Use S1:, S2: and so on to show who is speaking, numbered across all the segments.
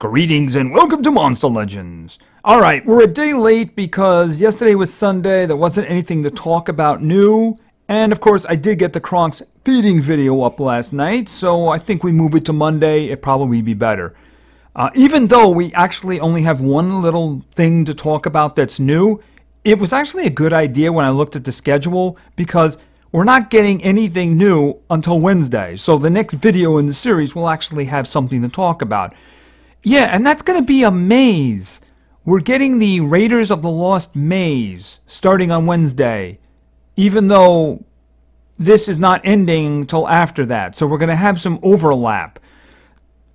S1: Greetings and welcome to Monster Legends. Alright, we're a day late because yesterday was Sunday, there wasn't anything to talk about new, and of course I did get the Kronks feeding video up last night, so I think we move it to Monday, it probably be better. Uh, even though we actually only have one little thing to talk about that's new, it was actually a good idea when I looked at the schedule because we're not getting anything new until Wednesday. So the next video in the series will actually have something to talk about. Yeah, and that's going to be a maze. We're getting the Raiders of the Lost Maze starting on Wednesday, even though this is not ending till after that. So we're going to have some overlap.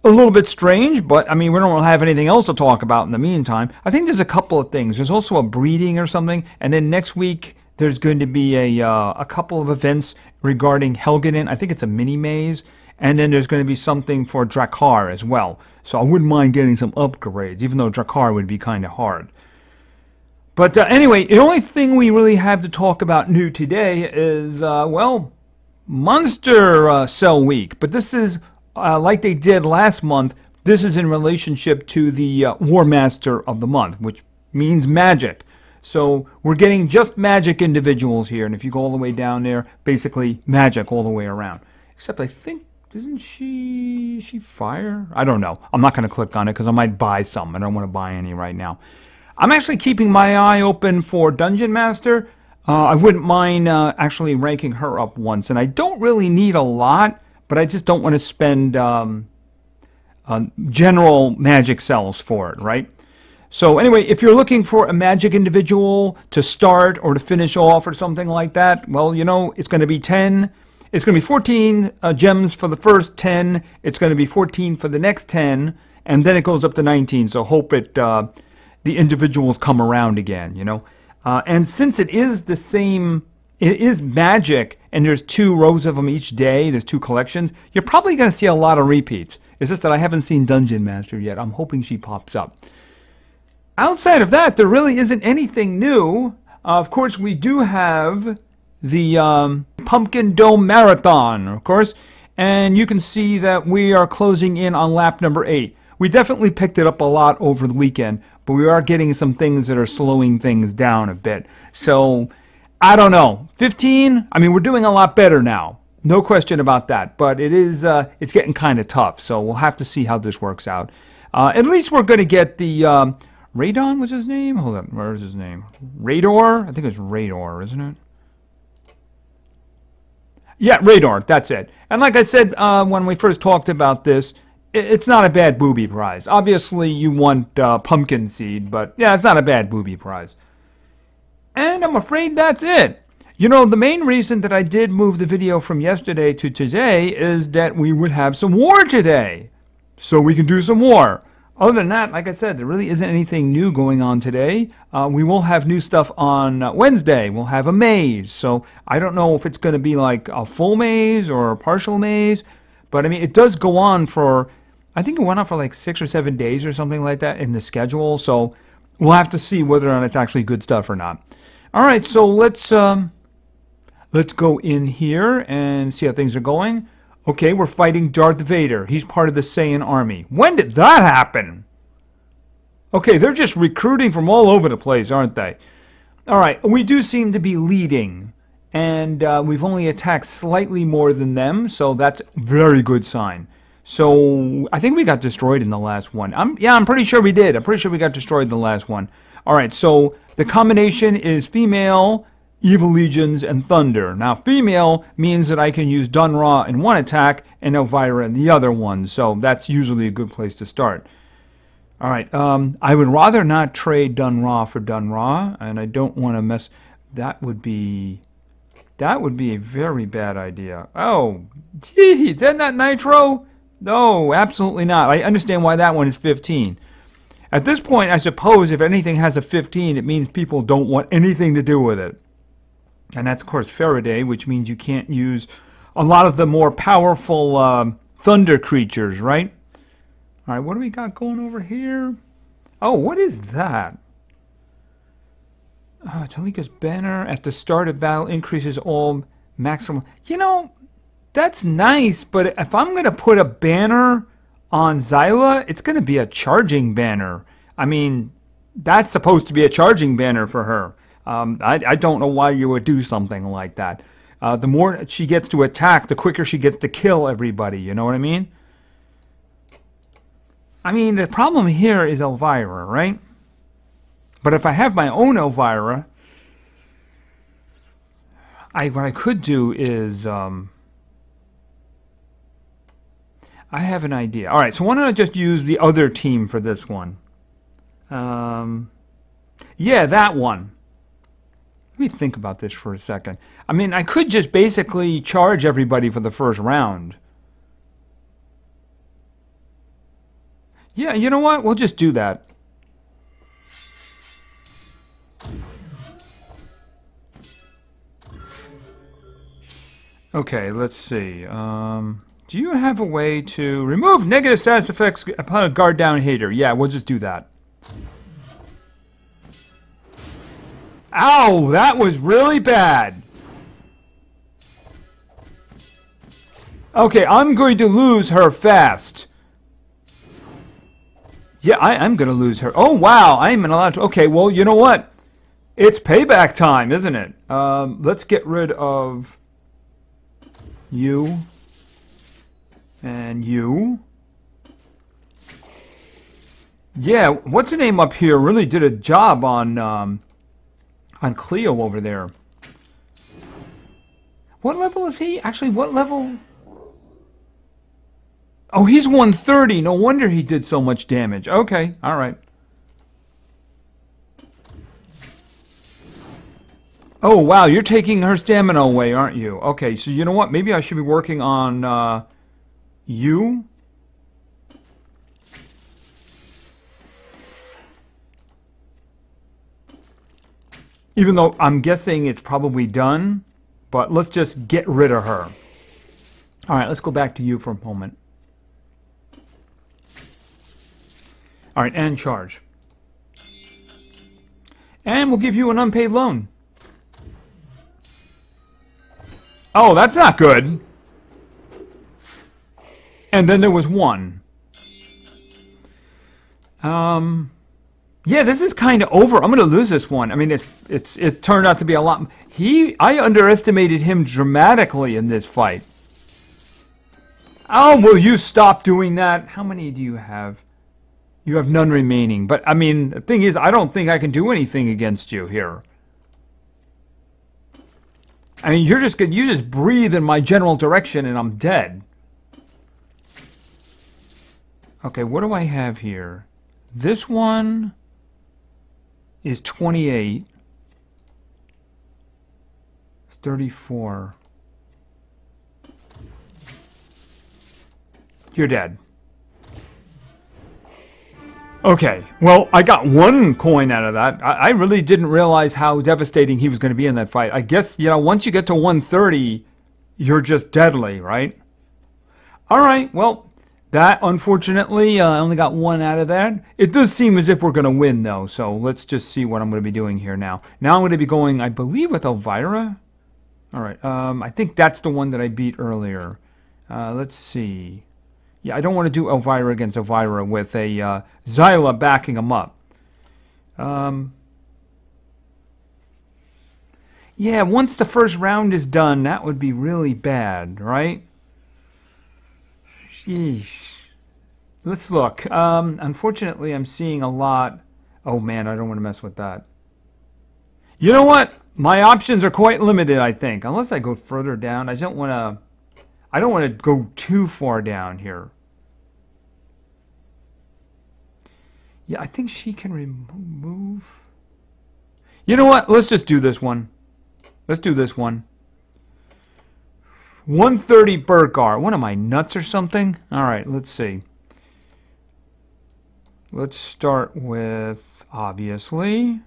S1: A little bit strange, but I mean, we don't have anything else to talk about in the meantime. I think there's a couple of things. There's also a breeding or something, and then next week there's going to be a uh, a couple of events regarding Helgenen. I think it's a mini maze, and then there's going to be something for Drakkar as well. So I wouldn't mind getting some upgrades, even though Drakkar would be kind of hard. But uh, anyway, the only thing we really have to talk about new today is, uh, well, Monster uh, Cell Week. But this is, uh, like they did last month, this is in relationship to the uh, War Master of the month, which means magic. So we're getting just magic individuals here. And if you go all the way down there, basically magic all the way around. Except I think isn't she she fire? I don't know. I'm not going to click on it because I might buy some. I don't want to buy any right now. I'm actually keeping my eye open for Dungeon Master. Uh, I wouldn't mind uh, actually ranking her up once, and I don't really need a lot, but I just don't want to spend um, uh, general magic cells for it, right? So anyway, if you're looking for a magic individual to start or to finish off or something like that, well, you know, it's going to be 10 it's going to be 14 uh, gems for the first 10. It's going to be 14 for the next 10, and then it goes up to 19. So hope it uh, the individuals come around again. You know, uh, and since it is the same, it is magic, and there's two rows of them each day. There's two collections. You're probably going to see a lot of repeats. It's just that I haven't seen Dungeon Master yet. I'm hoping she pops up. Outside of that, there really isn't anything new. Uh, of course, we do have the um, Pumpkin Dome Marathon, of course, and you can see that we are closing in on lap number eight. We definitely picked it up a lot over the weekend, but we are getting some things that are slowing things down a bit. So, I don't know. 15, I mean, we're doing a lot better now. No question about that, but it is uh, it's getting kind of tough. So we'll have to see how this works out. Uh, at least we're going to get the um, Radon was his name. Hold on, where is his name? Rador. I think it's Rador, isn't it? Yeah, radar. That's it. And like I said uh, when we first talked about this, it's not a bad booby prize. Obviously, you want uh, pumpkin seed, but yeah, it's not a bad booby prize. And I'm afraid that's it. You know, the main reason that I did move the video from yesterday to today is that we would have some war today. So we can do some war. Other than that, like I said, there really isn't anything new going on today. Uh, we will have new stuff on uh, Wednesday. We'll have a maze. So I don't know if it's going to be like a full maze or a partial maze. But I mean, it does go on for, I think it went on for like six or seven days or something like that in the schedule. So we'll have to see whether or not it's actually good stuff or not. All right, so let's um, let's go in here and see how things are going. Okay, we're fighting Darth Vader. He's part of the Saiyan army. When did that happen? Okay, they're just recruiting from all over the place, aren't they? All right, we do seem to be leading, and uh, we've only attacked slightly more than them, so that's a very good sign. So I think we got destroyed in the last one. I'm, yeah, I'm pretty sure we did. I'm pretty sure we got destroyed in the last one. All right, so the combination is female Evil Legions, and Thunder. Now, female means that I can use Dun-Ra in one attack and Elvira in the other one, so that's usually a good place to start. All right, um, I would rather not trade Dun-Ra for Dun-Ra, and I don't want to mess... That would be... That would be a very bad idea. Oh, gee, isn't that Nitro? No, absolutely not. I understand why that one is 15. At this point, I suppose if anything has a 15, it means people don't want anything to do with it. And that's, of course, Faraday, which means you can't use a lot of the more powerful uh, thunder creatures, right? All right, what do we got going over here? Oh, what is that? Uh, Talika's banner at the start of battle increases all maximum. You know, that's nice, but if I'm going to put a banner on Zyla, it's going to be a charging banner. I mean, that's supposed to be a charging banner for her. Um, I, I, don't know why you would do something like that. Uh, the more she gets to attack, the quicker she gets to kill everybody. You know what I mean? I mean, the problem here is Elvira, right? But if I have my own Elvira, I what I could do is um, I have an idea. All right, so why don't I just use the other team for this one? Um, yeah, that one. Let me think about this for a second. I mean, I could just basically charge everybody for the first round. Yeah, you know what? We'll just do that. Okay, let's see. Um, do you have a way to remove negative status effects upon a guard down hater? Yeah, we'll just do that. Ow, that was really bad. Okay, I'm going to lose her fast. Yeah, I, am going to lose her. Oh, wow, I'm in allowed to... Okay, well, you know what? It's payback time, isn't it? Um, let's get rid of you, and you. Yeah, what's the name up here really did a job on um, on Cleo over there. What level is he? Actually, what level? Oh, he's 130. No wonder he did so much damage. Okay, all right. Oh, wow, you're taking her stamina away, aren't you? Okay, so you know what? Maybe I should be working on uh, you. Even though I'm guessing it's probably done, but let's just get rid of her. All right, let's go back to you for a moment. All right, and charge. And we'll give you an unpaid loan. Oh, that's not good. And then there was one. Um, yeah, this is kind of over. I'm going to lose this one. I mean, it's it's it turned out to be a lot. He, I underestimated him dramatically in this fight. Oh, will you stop doing that? How many do you have? You have none remaining. But I mean, the thing is, I don't think I can do anything against you here. I mean, you're just good. You just breathe in my general direction and I'm dead. Okay, what do I have here? This one is 28. 34. You're dead. Okay, well, I got one coin out of that. I, I, really didn't realize how devastating he was going to be in that fight. I guess, you know, once you get to 130, you're just deadly, right? All right, well, that, unfortunately, uh, I only got one out of that. It does seem as if we're going to win, though, so let's just see what I'm going to be doing here now. Now I'm going to be going, I believe, with Elvira. All right, um, I think that's the one that I beat earlier. Uh, let's see. Yeah, I don't want to do Elvira against Elvira with a uh, Zyla backing him up. Um, yeah, once the first round is done, that would be really bad, right? Sheesh. Let's look. Um, unfortunately, I'm seeing a lot. Oh man, I don't want to mess with that. You know what? My options are quite limited, I think. Unless I go further down. I don't want to... I don't want to go too far down here. Yeah, I think she can remove... You know what? Let's just do this one. Let's do this one. 130 Burgar. What am I, nuts or something? All right, let's see. Let's start with, obviously...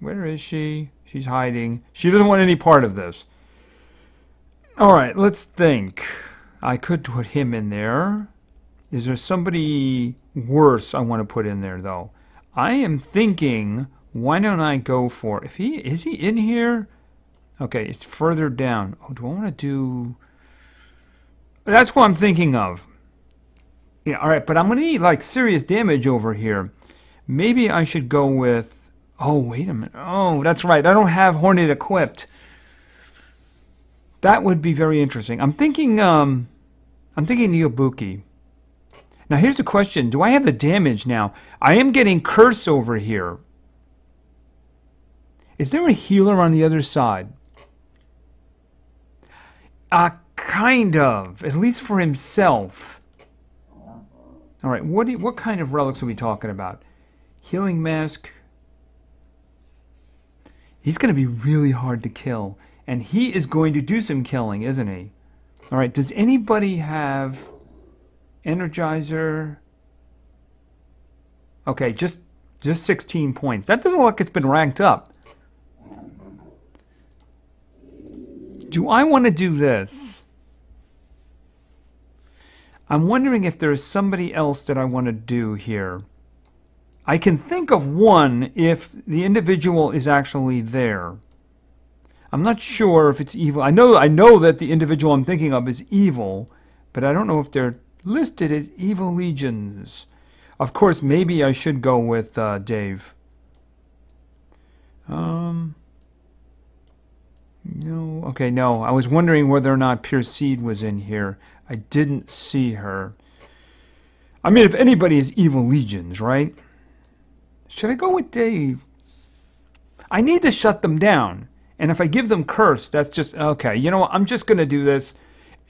S1: Where is she? She's hiding. She doesn't want any part of this. All right, let's think. I could put him in there. Is there somebody worse I want to put in there, though? I am thinking, why don't I go for... If he Is he in here? Okay, it's further down. Oh, do I want to do... That's what I'm thinking of. Yeah, all right, but I'm going to need like serious damage over here. Maybe I should go with... Oh, wait a minute. Oh, that's right. I don't have Hornet equipped. That would be very interesting. I'm thinking, um, I'm thinking Neobuki. Now here's the question. Do I have the damage now? I am getting Curse over here. Is there a healer on the other side? Uh, kind of. At least for himself. All right, what, you, what kind of relics are we talking about? Healing Mask. He's going to be really hard to kill. And he is going to do some killing, isn't he? All right, does anybody have Energizer? Okay, just just 16 points. That doesn't look like it's been ranked up. Do I want to do this? I'm wondering if there's somebody else that I want to do here. I can think of one if the individual is actually there. I'm not sure if it's evil. I know I know that the individual I'm thinking of is evil, but I don't know if they're listed as evil legions. Of course, maybe I should go with uh, Dave. Um, no, okay, no. I was wondering whether or not Pure Seed was in here. I didn't see her. I mean, if anybody is evil legions, right? Should I go with Dave? I need to shut them down. And if I give them curse, that's just, okay, you know what? I'm just going to do this.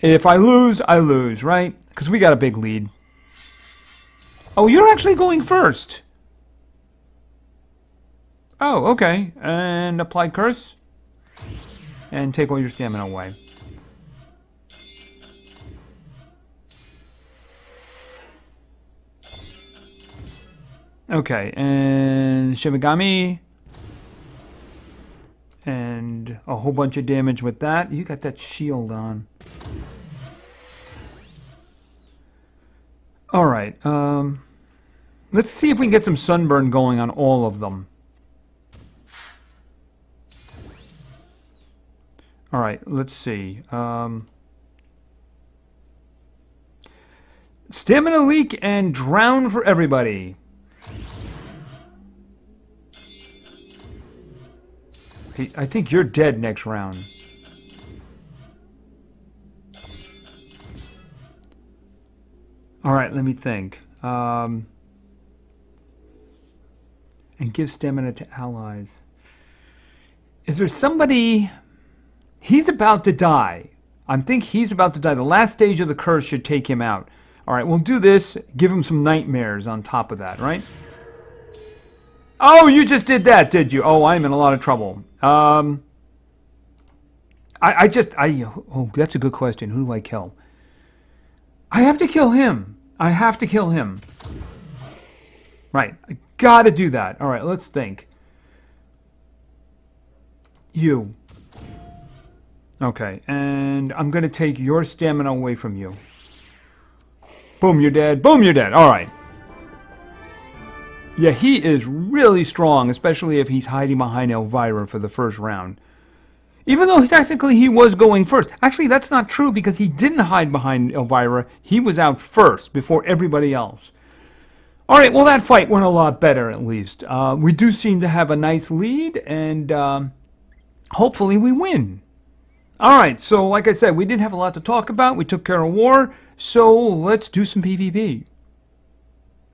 S1: If I lose, I lose, right? Because we got a big lead. Oh, you're actually going first. Oh, okay. And apply curse and take all your stamina away. Okay, and Shibagami. And a whole bunch of damage with that. You got that shield on. Alright, um, let's see if we can get some sunburn going on all of them. All right, let's see. Um, stamina leak and drown for everybody. I think you're dead next round. All right, let me think. Um, and give stamina to allies. Is there somebody He's about to die. I think he's about to die. The last stage of the curse should take him out. All right, we'll do this. Give him some nightmares on top of that, right? Oh, you just did that, did you? Oh, I'm in a lot of trouble. Um, I, I just, I, oh, that's a good question. Who do I kill? I have to kill him. I have to kill him. Right, I gotta do that. All right, let's think. You. Okay, and I'm to take your stamina away from you. Boom, you're dead. Boom, you're dead. All right. Yeah, he is really strong, especially if he's hiding behind Elvira for the first round. Even though technically he was going first. Actually, that's not true because he didn't hide behind Elvira. He was out first before everybody else. All right, well, that fight went a lot better at least. Uh, we do seem to have a nice lead, and uh, hopefully we win. All right, so like I said, we didn't have a lot to talk about. We took care of war, so let's do some PvP.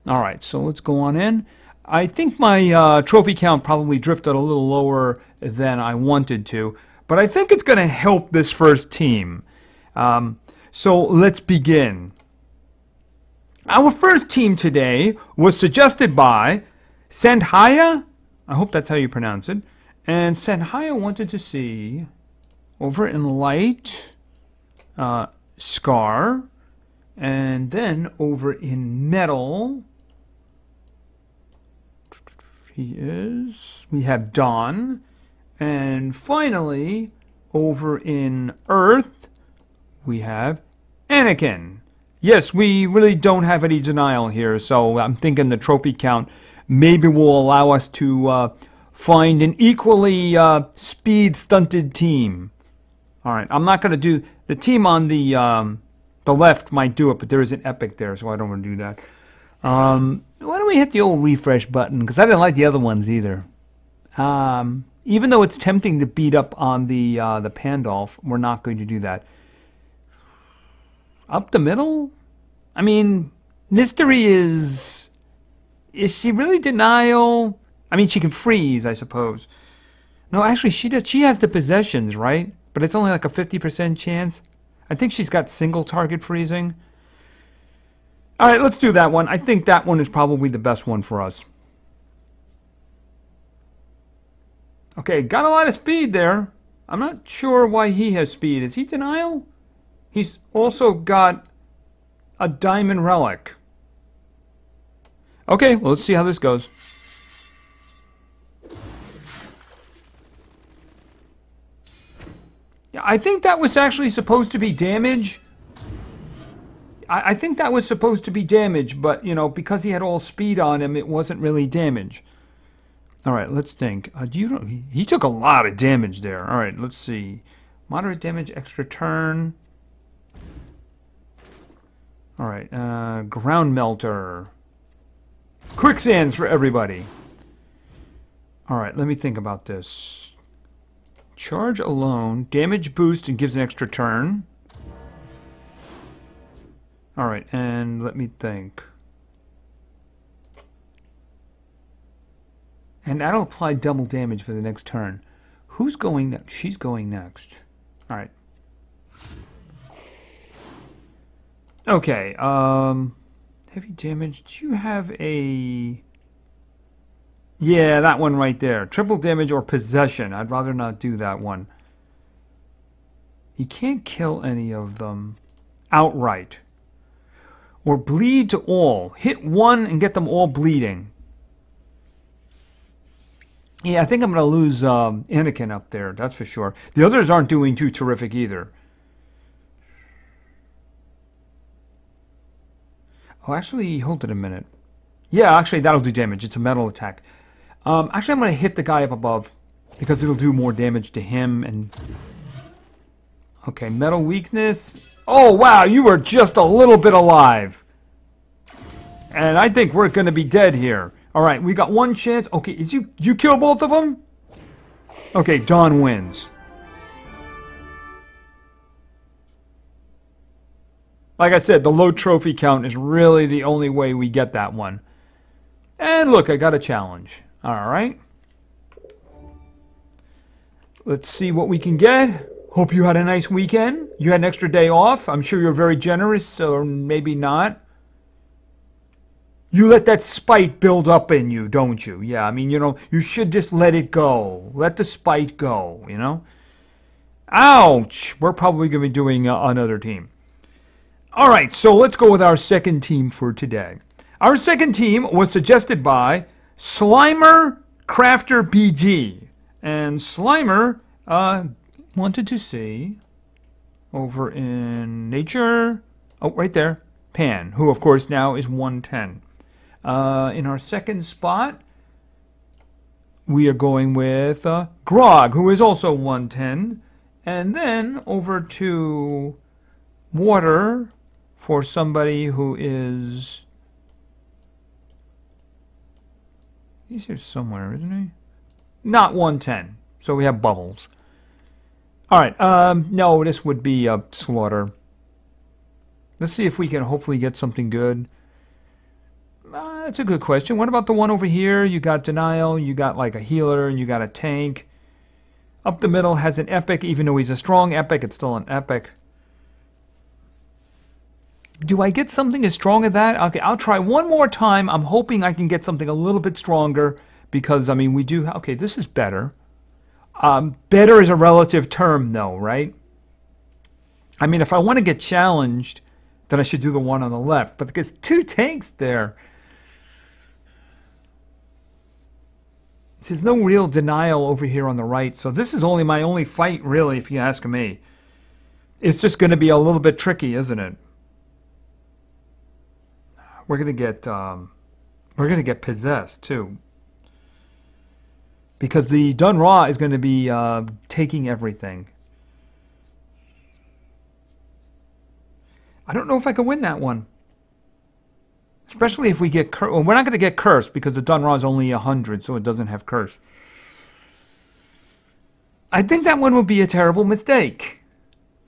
S1: All right, so let's go on in. I think my uh, trophy count probably drifted a little lower than I wanted to, but I think it's going to help this first team. Um, so let's begin. Our first team today was suggested by Sandhaya. I hope that's how you pronounce it. And Sandhaya wanted to see over in light, uh, Scar, and then over in metal, he is, we have Dawn, and finally, over in Earth, we have Anakin. Yes, we really don't have any denial here, so I'm thinking the trophy count maybe will allow us to uh, find an equally uh, speed-stunted team. All right, I'm not going to do the team on the um, The left might do it, but there is an epic there, so I don't want to do that. Um, why don't we hit the old refresh button? Because I didn't like the other ones either. Um, even though it's tempting to beat up on the uh, the Pandolf, we're not going to do that. Up the middle? I mean, Mystery is... Is she really denial? I mean, she can freeze, I suppose. No, actually, she does. She has the possessions, right? But it's only like a 50% chance. I think she's got single target freezing. All right, let's do that one. I think that one is probably the best one for us. Okay, got a lot of speed there. I'm not sure why he has speed. Is he denial? He's also got a diamond relic. Okay, well, let's see how this goes. Yeah, I think that was actually supposed to be damage. I, I think that was supposed to be damage, but, you know, because he had all speed on him, it wasn't really damage. All right, let's think. Uh, do you know, he, he took a lot of damage there. All right, let's see. Moderate damage, extra turn. All right, uh, ground melter. Quicksands for everybody. All right, let me think about this. Charge alone, damage boost and gives an extra turn. All right, and let me think. And that'll apply double damage for the next turn. Who's going next? She's going next. All right. Okay, um, heavy damage. Do you have a... Yeah, that one right there. Triple damage or possession. I'd rather not do that one. You can't kill any of them outright. Or bleed to all. Hit one and get them all bleeding. Yeah, I think I'm going to lose um, Anakin up there, that's for sure. The others aren't doing too terrific either. Oh, actually, hold it a minute. Yeah, actually, that'll do damage. It's a metal attack. Um, actually, I'm going to hit the guy up above because it'll do more damage to him. And Okay, metal weakness. Oh, wow, you were just a little bit alive. And I think we're going to be dead here. All right, we got one chance. Okay, is you you kill both of them? Okay, Dawn wins. Like I said, the low trophy count is really the only way we get that one. And look, I got a challenge. All right. Let's see what we can get. Hope you had a nice weekend. You had an extra day off. I'm sure you're very generous, or maybe not. You let that spite build up in you, don't you? Yeah, I mean, you know, you should just let it go. Let the spite go, you know? Ouch! We're probably going to be doing uh, another team. All right, so let's go with our second team for today. Our second team was suggested by Slimer Crafter BG. And Slimer uh, wanted to see over in Nature, oh, right there, Pan, who of course now is 110. Uh, in our second spot, we are going with uh, Grog, who is also 110. And then over to Water, for somebody who is... He's here somewhere, isn't he? Not 110. So we have bubbles. All right. Um, no, this would be a slaughter. Let's see if we can hopefully get something good. Uh, that's a good question. What about the one over here? You got denial. You got like a healer. You got a tank. Up the middle has an epic. Even though he's a strong epic, it's still an epic. Do I get something as strong as that? Okay, I'll try one more time. I'm hoping I can get something a little bit stronger because, I mean, we do... Okay, this is better. Um, better is a relative term, though, right? I mean, if I want to get challenged, then I should do the one on the left. But there's two tanks there. There's no real denial over here on the right. So this is only my only fight, really, if you ask me. It's just going to be a little bit tricky, isn't it? we're gonna get um, we're gonna get possessed too, because the Dun Ra is going to be uh, taking everything. I don't know if I can win that one. Especially if we get cursed. Well, we're not going to get cursed because the Dun is only 100, so it doesn't have curse. I think that one would be a terrible mistake.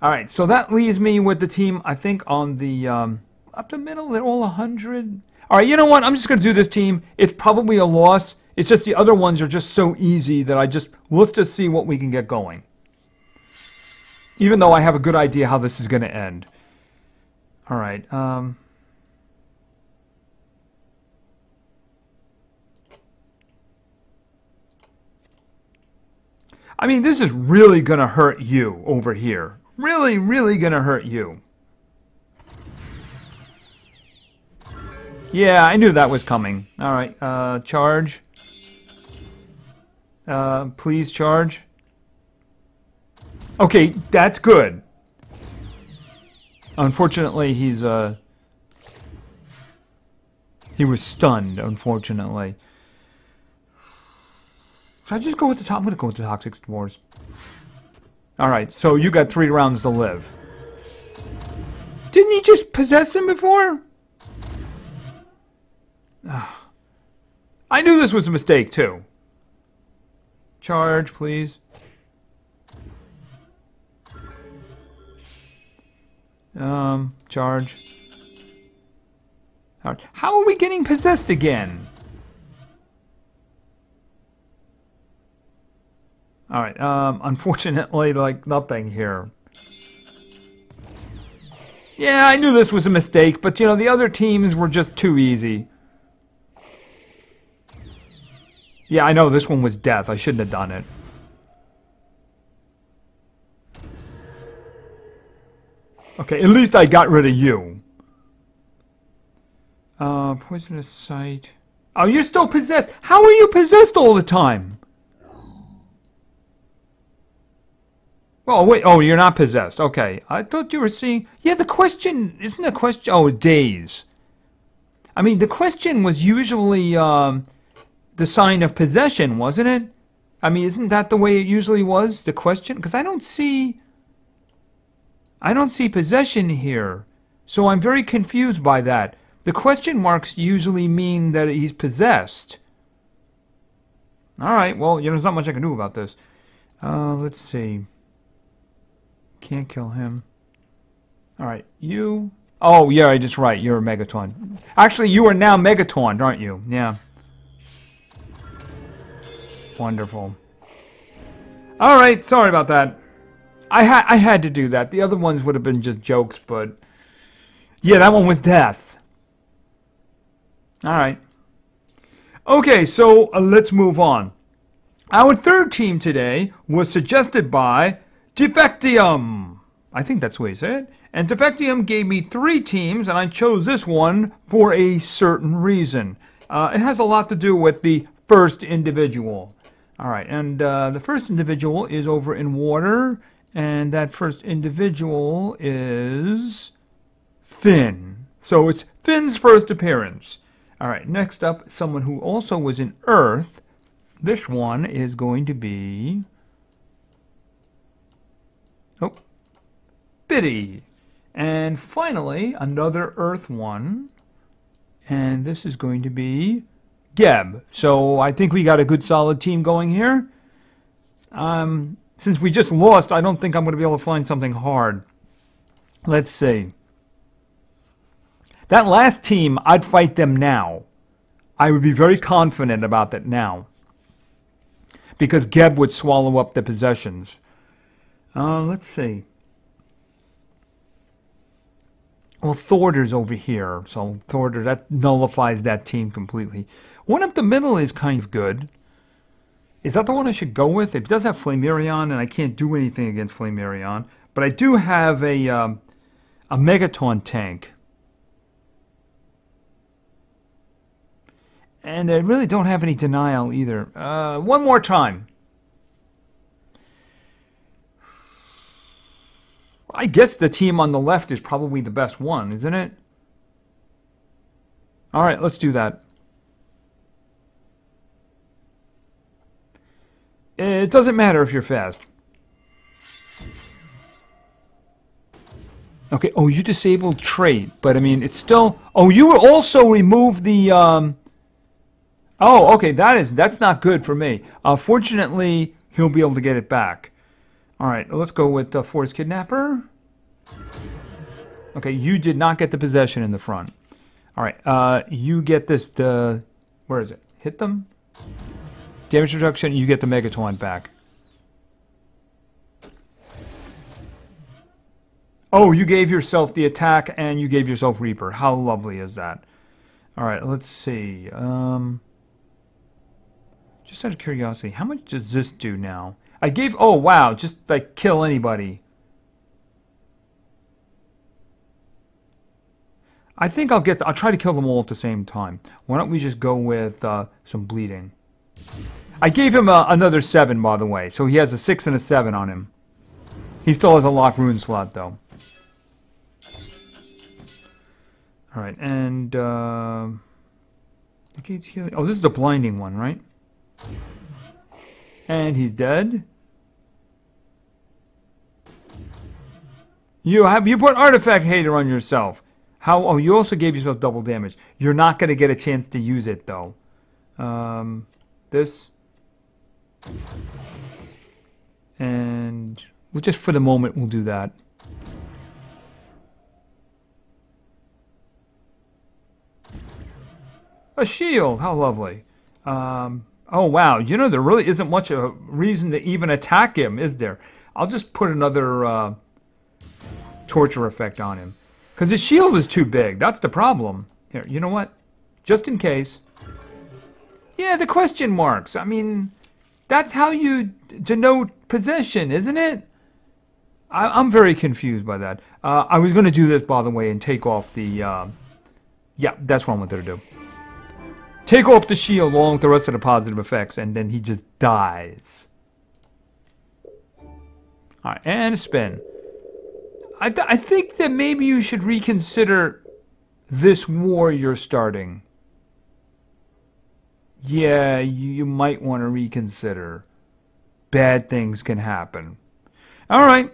S1: All right, so that leaves me with the team, I think, on the um, up the middle. They're all 100. All right, you know what? I'm just going to do this team. It's probably a loss. It's just the other ones are just so easy that I just, let's just see what we can get going. Even though I have a good idea how this is going to end. All right. Um, I mean, this is really going to hurt you over here. Really, really going to hurt you. Yeah, I knew that was coming. All right, uh, charge. Uh, please charge. Okay, that's good. Unfortunately, he's, uh... He was stunned, unfortunately. Should I just go with the top? I'm to go with the Toxic Spores. Alright, so you got three rounds to live. Didn't you just possess him before? I knew this was a mistake, too. Charge, please. Um, charge. How are we getting possessed again? Alright, um, unfortunately, like, nothing here. Yeah, I knew this was a mistake, but, you know, the other teams were just too easy. Yeah, I know this one was death. I shouldn't have done it. Okay, at least I got rid of you. Uh, poisonous sight. Oh, you're still possessed. How are you possessed all the time? Oh, wait. Oh, you're not possessed. Okay. I thought you were seeing... Yeah, the question... Isn't the question... Oh, days. I mean, the question was usually um, the sign of possession, wasn't it? I mean, isn't that the way it usually was, the question? Because I don't see... I don't see possession here. So I'm very confused by that. The question marks usually mean that he's possessed. All right, well, you know, there's not much I can do about this. Uh, let's see. Can't kill him. Alright, you... Oh, yeah, it's right. You're a Megataunt. Actually, you are now Megataunt, aren't you? Yeah. Wonderful. Alright, sorry about that. I, ha I had to do that. The other ones would have been just jokes, but... Yeah, that one was death. Alright. Okay, so uh, let's move on. Our third team today was suggested by Defectium. I think that's the way you say it. And Defectium gave me three teams, and I chose this one for a certain reason. Uh, it has a lot to do with the first individual. All right, and uh, the first individual is over in water, and that first individual is Finn. So it's Finn's first appearance. All right, next up, someone who also was in Earth. This one is going to be Oh, Biddy. And finally, another Earth one. And this is going to be Geb. So I think we got a good solid team going here. Um, since we just lost, I don't think I'm going to be able to find something hard. Let's see. That last team, I'd fight them now. I would be very confident about that now. Because Geb would swallow up the possessions. Uh, let's see. Well, Thorder's over here, so Thorder, that nullifies that team completely. One up the middle is kind of good. Is that the one I should go with? It does have Flamarion, and I can't do anything against Flamarion. But I do have a, um, a Megataunt tank. And I really don't have any denial either. Uh, one more time. I guess the team on the left is probably the best one, isn't it? All right, let's do that. It doesn't matter if you're fast. Okay, oh, you disabled trait, but I mean, it's still... Oh, you also removed the... Um, oh, okay, that is, that's not good for me. Uh, fortunately, he'll be able to get it back. All right, let's go with the uh, Force Kidnapper. Okay, you did not get the possession in the front. All right, uh, you get this, the... Where is it? Hit them? Damage reduction, you get the Megataunt back. Oh, you gave yourself the attack and you gave yourself Reaper. How lovely is that? All right, let's see. Um, just out of curiosity, how much does this do now? I gave, oh wow, just like kill anybody. I think I'll get, I'll try to kill them all at the same time. Why don't we just go with uh, some bleeding? I gave him a, another 7, by the way, so he has a 6 and a 7 on him. He still has a lock rune slot, though. Alright, and, uh... Oh, this is the blinding one, right? And he's dead. You have you put artifact hater on yourself. How? Oh, you also gave yourself double damage. You're not going to get a chance to use it though. Um, this. And well, just for the moment, we'll do that. A shield. How lovely. Um, oh, wow. You know, there really isn't much of a reason to even attack him, is there? I'll just put another uh, torture effect on him. Because his shield is too big. That's the problem. Here, you know what? Just in case. Yeah, the question marks. I mean, that's how you denote possession, isn't it? I, am very confused by that. Uh, I was going to do this, by the way, and take off the... Uh, yeah, that's what I wanted to do. Take off the shield along with the rest of the positive effects, and then he just dies. Alright, and spin. I, I think that maybe you should reconsider this war you're starting. Yeah, you, you might want to reconsider. Bad things can happen. Alright.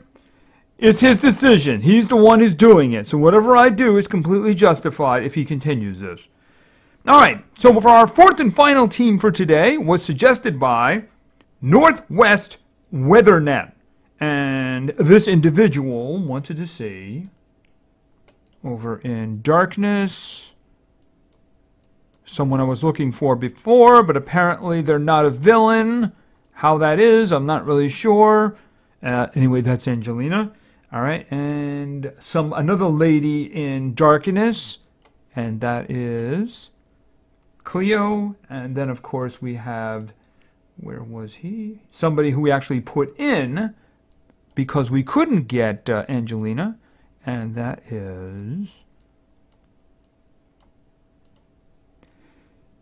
S1: It's his decision. He's the one who's doing it. So whatever I do is completely justified if he continues this. All right, so for our fourth and final team for today was suggested by Northwest WeatherNet. And this individual wanted to see over in darkness someone I was looking for before, but apparently they're not a villain. How that is, I'm not really sure. Uh, anyway, that's Angelina. All right, and some another lady in darkness, and that is Cleo, and then of course we have, where was he? Somebody who we actually put in because we couldn't get uh, Angelina, and that is...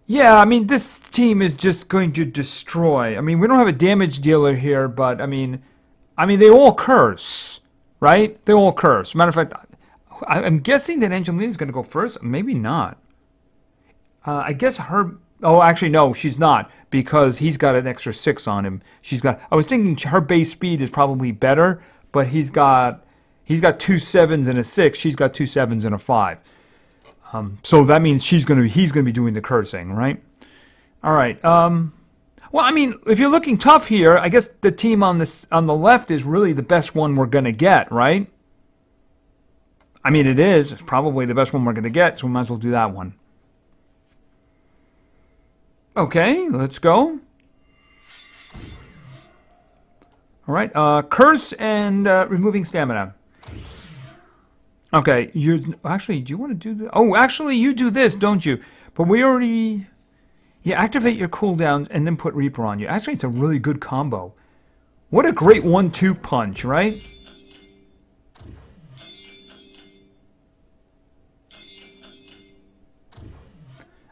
S1: Yeah, I mean, this team is just going to destroy. I mean, we don't have a damage dealer here, but I mean, I mean, they all curse, right? They all curse. Matter of fact, I'm guessing that Angelina is going to go first. Maybe not. Uh, I guess her. Oh, actually, no, she's not because he's got an extra six on him. She's got. I was thinking her base speed is probably better, but he's got he's got two sevens and a six. She's got two sevens and a five. Um, so that means she's gonna he's gonna be doing the cursing, right? All right. Um, well, I mean, if you're looking tough here, I guess the team on this on the left is really the best one we're gonna get, right? I mean, it is. It's probably the best one we're gonna get, so we might as well do that one. Okay, let's go. All right, uh, curse and uh, removing stamina. Okay, you actually, do you want to do this? Oh, actually, you do this, don't you? But we already, yeah, activate your cooldowns and then put Reaper on you. Actually, it's a really good combo. What a great one-two punch, right?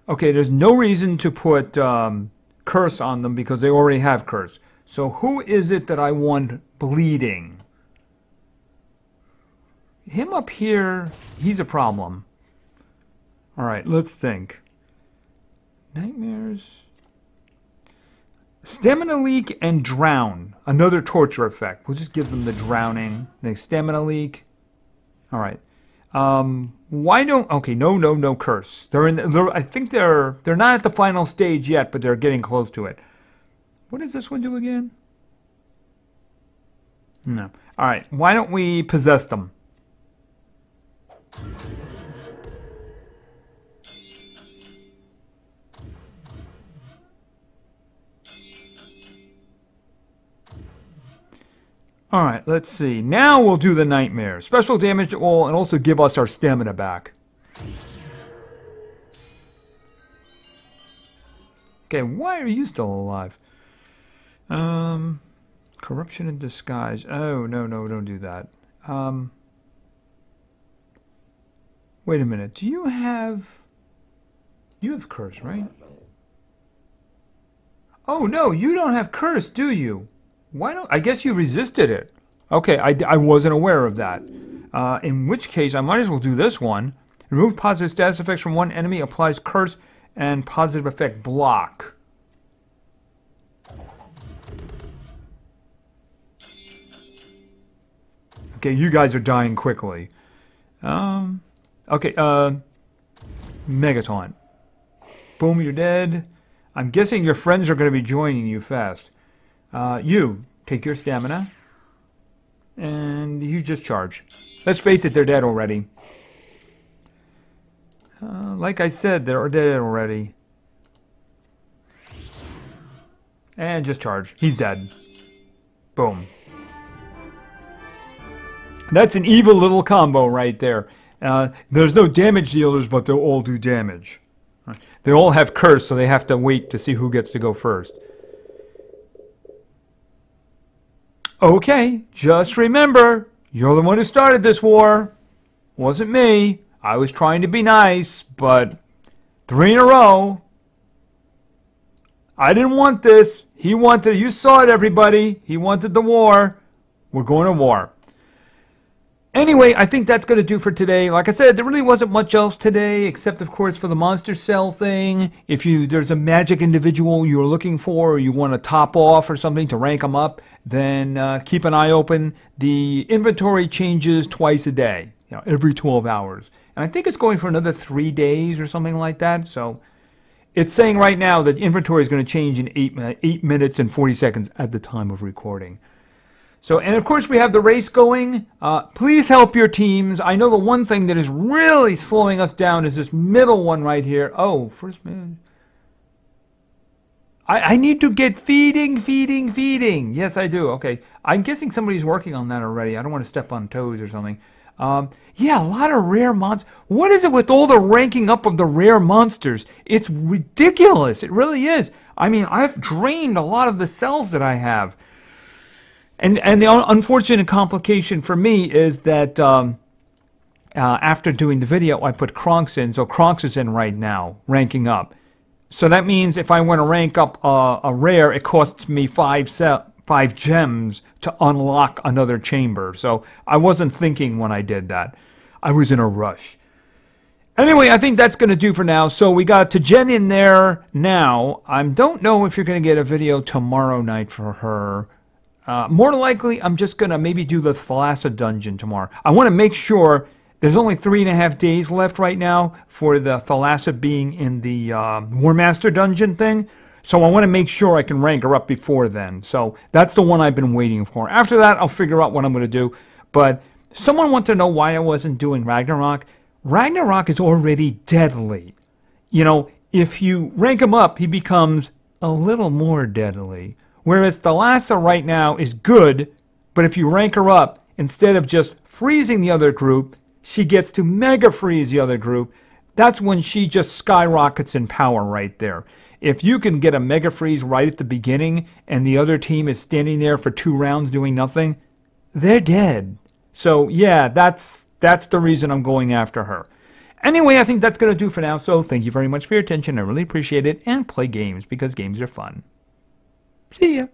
S1: Okay, there's no reason to put um, curse on them because they already have curse. So who is it that I want bleeding? Him up here, he's a problem. All right, let's think. Nightmares. Stamina leak and drown. Another torture effect. We'll just give them the drowning. The stamina leak. All right. Um, why don't? Okay, no, no, no curse. They're in. They're, I think they're they're not at the final stage yet, but they're getting close to it. What does this one do again? No. All right. Why don't we possess them? All right, let's see. Now we'll do the nightmare. Special damage to all and also give us our stamina back. Okay, why are you still alive? Um, corruption in disguise. Oh, no, no, don't do that. Um, wait a minute. Do you have... You have curse, right? Oh, no, you don't have curse, do you? Why don't I guess you resisted it? Okay, I, I wasn't aware of that. Uh, in which case, I might as well do this one. Remove positive status effects from one enemy, applies curse and positive effect block. Okay, you guys are dying quickly. Um, okay, uh, Megataunt. Boom, you're dead. I'm guessing your friends are going to be joining you fast. Uh, you, take your stamina. And you just charge. Let's face it, they're dead already. Uh, like I said, they're dead already. And just charge. He's dead. Boom. That's an evil little combo right there. Uh, there's no damage dealers, but they'll all do damage. They all have curse, so they have to wait to see who gets to go first. Okay, just remember, you're the one who started this war. Wasn't me. I was trying to be nice, but three in a row. I didn't want this. He wanted, you saw it, everybody. He wanted the war. We're going to war. Anyway, I think that's going to do for today. Like I said, there really wasn't much else today, except of course for the monster cell thing. If you there's a magic individual you're looking for, or you want to top off or something to rank them up, then uh, keep an eye open. The inventory changes twice a day, you know, every 12 hours, and I think it's going for another three days or something like that. So it's saying right now that inventory is going to change in eight eight minutes and 40 seconds at the time of recording. So, and of course, we have the race going. Uh, please help your teams. I know the one thing that is really slowing us down is this middle one right here. Oh, first man. I, I need to get feeding, feeding, feeding. Yes, I do. Okay. I'm guessing somebody's working on that already. I don't want to step on toes or something. Um, yeah, a lot of rare monsters. What is it with all the ranking up of the rare monsters? It's ridiculous. It really is. I mean, I've drained a lot of the cells that I have. And and the unfortunate complication for me is that um, uh, after doing the video, I put Kronks in. So Kronks is in right now, ranking up. So that means if I want to rank up a rare, it costs me five five gems to unlock another chamber. So I wasn't thinking when I did that. I was in a rush. Anyway, I think that's going to do for now. So we got to Jen in there now. I don't know if you're going to get a video tomorrow night for her. Uh, more likely, I'm just going to maybe do the Thalassa dungeon tomorrow. I want to make sure there's only three and a half days left right now for the Thalassa being in the uh, War Master dungeon thing. So I want to make sure I can rank her up before then. So that's the one I've been waiting for. After that, I'll figure out what I'm going to do. But someone wants to know why I wasn't doing Ragnarok. Ragnarok is already deadly. You know, if you rank him up, he becomes a little more deadly. Whereas Thalassa right now is good, but if you rank her up, instead of just freezing the other group, she gets to mega freeze the other group. That's when she just skyrockets in power right there. If you can get a mega freeze right at the beginning and the other team is standing there for two rounds doing nothing, they're dead. So yeah, that's that's the reason I'm going after her. Anyway, I think that's going to do for now. So thank you very much for your attention. I really appreciate it. And play games because games are fun. See ya.